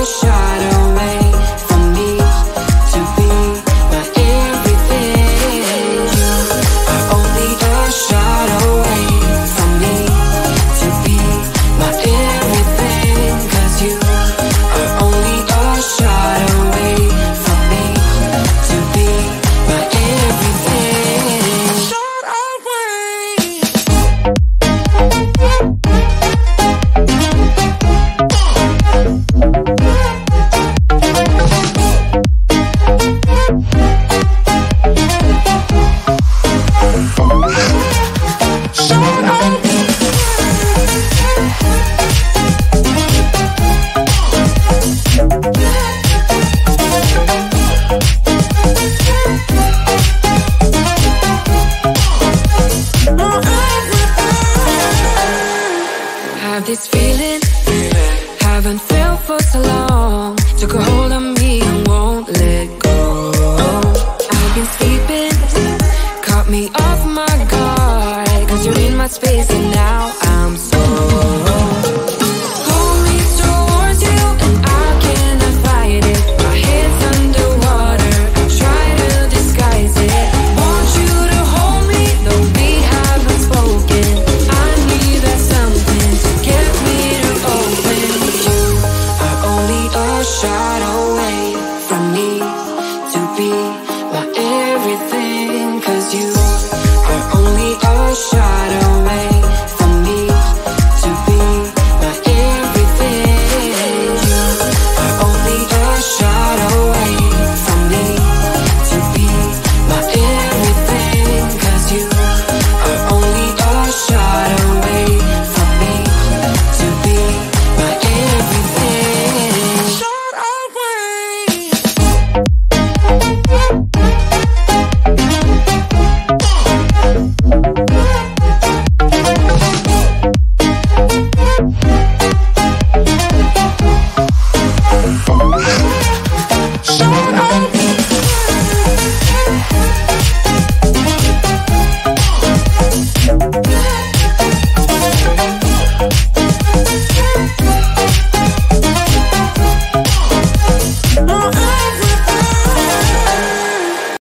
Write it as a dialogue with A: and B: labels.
A: your shot